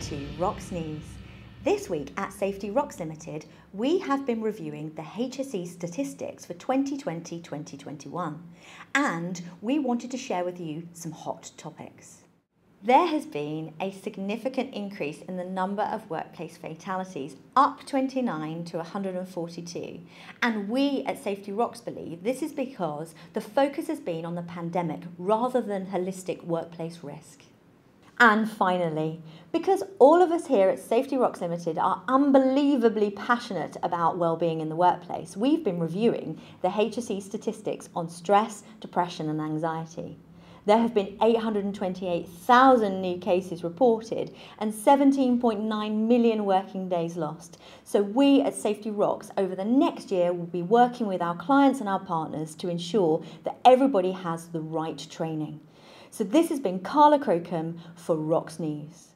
to Rocks News. This week at Safety Rocks Limited, we have been reviewing the HSE statistics for 2020-2021 and we wanted to share with you some hot topics. There has been a significant increase in the number of workplace fatalities, up 29 to 142. And we at Safety Rocks believe this is because the focus has been on the pandemic rather than holistic workplace risk. And finally, because all of us here at Safety Rocks Limited are unbelievably passionate about well-being in the workplace, we've been reviewing the HSE statistics on stress, depression and anxiety. There have been 828,000 new cases reported and 17.9 million working days lost. So we at Safety Rocks over the next year will be working with our clients and our partners to ensure that everybody has the right training. So this has been Carla Crocombe for Rocks News.